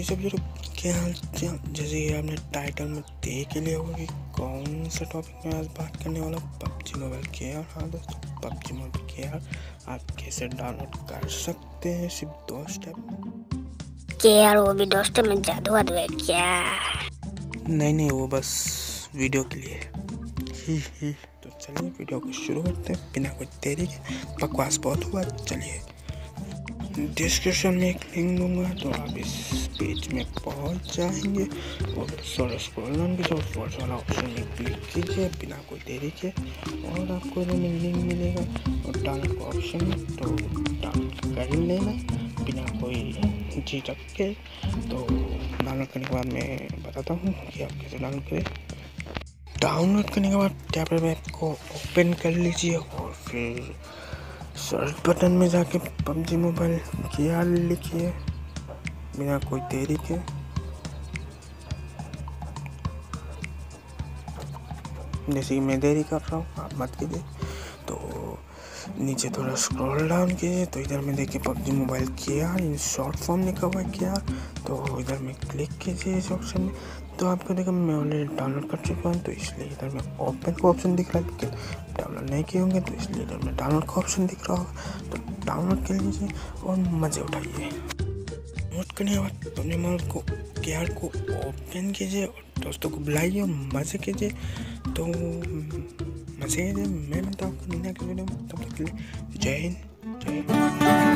ये सब जो क्या जैसे कि आपने टाइटल में देख लिया होगा कि कौन सा टॉपिक में आज बात करने वाला पबजी मोबाइल के यार। हाँ दोस्तों पबजी मोबाइल के यार। आप कैसे डाउनलोड कर सकते हैं सिर्फ़ दो स्टेप के यार वो भी दोस्तों में जादू वादू है क्या? नहीं नहीं वो बस वीडियो के लिए। ही ही। तो चलिए वीडियो को शुरू करते हैं। बिना कुछ देरी के। बकवास बहुत हुआ। चलिए। डिस्क्रिप्शन में एक लिंक दूँगा तो आप इस पेज में पहुँच जाएँगे। और थोड़ा स्क्रॉल डाउन कीजिए और फ़र्स्ट वाला ऑप्शन में क्लिक कीजिए, बिना कोई देरी के। और आपको इधर लिंक मिलेगा, और डाउनलोड का ऑप्शन तो डाउनलोड कर लेना, बिना कोई झिझक के। तो डाउनलोड करने के बाद मैं बताता हूँ कि आप कैसे डाउनलोड करें। डाउनलोड करने के बाद टैबलेट ऐप को ओपन कर लीजिए, और फिर सर्च बटन में जाके पबजी मोबाइल किया लिखिए। बिना कोई देरी के जैसे कि मैं देरी कर रहा हूँ, आप मत कीजिए। तो नीचे थोड़ा स्क्रॉल डाउन कीजिए तो इधर में देखिए पबजी मोबाइल किया, इन शॉर्ट फॉर्म लिखा हुआ किया? तो इधर में क्लिक कीजिए इस ऑप्शन में। तो आपको देखा, मैं ऑलरेडी डाउनलोड कर चुका हूँ तो इसलिए इधर में ओपन का ऑप्शन दिख रहा है, लेकिन डाउनलोड नहीं किए होंगे तो इसलिए इधर में डाउनलोड का ऑप्शन दिख रहा होगा। तो डाउनलोड कर लीजिए और मज़े उठाइए। नोट करने के बाद अपने मोबाइल को के को ओपन कीजिए और दोस्तों को बुलाइए और मज़े कीजिए। तो मज़े कीजिए। मैं मिलता हूँ नीना के वीडियो तब तक के लिए जय हिंद जय हिंद